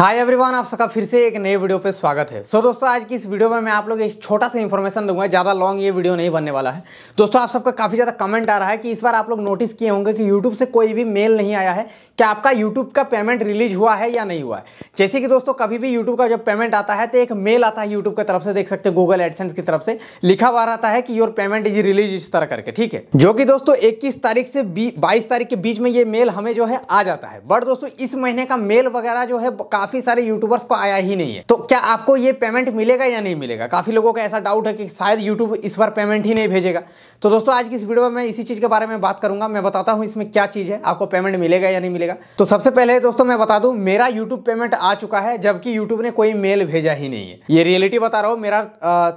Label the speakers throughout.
Speaker 1: Hi everyone आप सबका फिर से एक नए वीडियो पे स्वागत है। सो so, दोस्तों आज की इस वीडियो में मैं आप लोग एक छोटा सा इन्फॉर्मेशन दूँगा ज़्यादा लॉन्ग ये वीडियो नहीं बनने वाला है। दोस्तों आप सबका काफ़ी ज़्यादा कमेंट आ रहा है कि इस बार आप लोग नोटिस किए होंगे कि यूट्यूब से कोई भी मेल नहीं आया है कि आपका यूट्यूब का पेमेंट रिलीज़ हुआ है या नहीं हुआ है। जैसे कि दोस्तों कभी भी यूट्यूब का जब पेमेंट आता है तो एक मेल आता है यूट्यूब की तरफ़ से देख सकते हैं गूगल एडसेंस की तरफ़ से लिखा हुआ रहता है कि योर पेमेंट इज़ रिलीज़ इस तरह करके ठीक है? जो कि दोस्तों इक्कीस तारीख से बाईस तारीख के बीच में ये मेल हमें जो है आ जाता है। बट दोस्तों इस महीने का मेल वगैरह जो है काफ़ी सारे यूट्यूबर्स को आया ही नहीं है। तो क्या आपको ये पेमेंट मिलेगा या नहीं मिलेगा? काफ़ी लोगों का ऐसा डाउट है कि शायद यूट्यूब इस बार पेमेंट ही नहीं भेजेगा। तो दोस्तों, आज की इस वीडियो में मैं इसी चीज़ के बारे में बात करूँगा। मैं बताता हूँ इसमें क्या चीज़ है, आपको पेमेंट मिलेगा या नहीं मिलेगा। तो सबसे पहले दोस्तों, मैं बता दूँ, मेरा यूट्यूब पेमेंट आ चुका है, जबकि यूट्यूब ने कोई मेल भेजा ही नहीं है। ये रियलिटी बता रहा हूँ, मेरा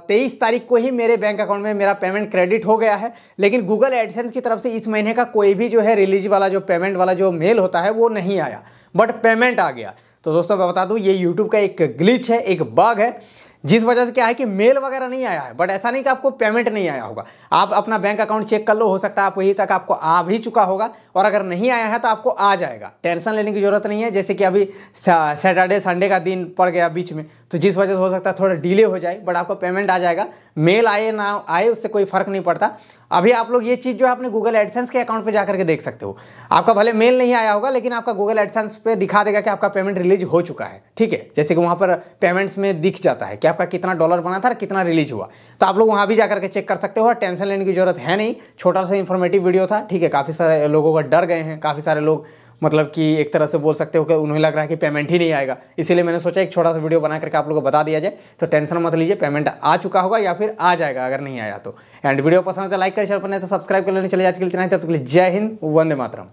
Speaker 1: तेईस तारीख को ही मेरे बैंक अकाउंट में मेरा पेमेंट क्रेडिट हो गया है। लेकिन गूगल एडसेंस की तरफ़ से इस महीने का कोई भी जो है रिलीज़ वाला, जो पेमेंट वाला जो मेल होता है, वो नहीं आया। बट पेमेंट आ गया। तो दोस्तों, मैं बता दूँ, ये यूट्यूब का एक ग्लिच है, एक बग है, जिस वजह से क्या है कि मेल वगैरह नहीं आया है। बट ऐसा नहीं कि आपको पेमेंट नहीं आया होगा। आप अपना बैंक अकाउंट चेक कर लो, हो सकता है आप वही तक आपको आ भी चुका होगा, और अगर नहीं आया है तो आपको आ जाएगा। टेंशन लेने की ज़रूरत नहीं है, जैसे कि अभी सैटरडे संडे का दिन पड़ गया बीच में। तो जिस वजह से हो सकता है थोड़ा डिले हो जाए बट आपको पेमेंट आ जाएगा। मेल आए ना आए, उससे कोई फ़र्क नहीं पड़ता। अभी आप लोग ये चीज़ जो है अपने गूगल एडसेंस के अकाउंट पे जाकर के देख सकते हो। आपका भले मेल नहीं आया होगा, लेकिन आपका गूगल एडसेंस पे दिखा देगा कि आपका पेमेंट रिलीज़ हो चुका है। ठीक है? जैसे कि वहाँ पर पेमेंट्स में दिख जाता है कि आपका कितना डॉलर बना था और कितना रिलीज़ हुआ। तो आप लोग वहाँ भी जाकर के चेक कर सकते हो और टेंशन लेने की ज़रूरत है नहीं। छोटा सा इन्फॉर्मेटिव वीडियो था, ठीक है? काफ़ी सारे लोगों का डर गए हैं, काफ़ी सारे लोग मतलब कि एक तरह से बोल सकते हो कि उन्हें लग रहा है कि पेमेंट ही नहीं आएगा। इसीलिए मैंने सोचा एक छोटा सा वीडियो बना करके आप लोगों को बता दिया जाए। तो टेंशन मत लीजिए पेमेंट आ चुका होगा या फिर आ जाएगा अगर नहीं आया तो। एंड वीडियो पसंद है तो लाइक कर शेयर करना है तो सब्सक्राइब कर लेने चले जाए के लिए जय हिंद, वंदे मातरम।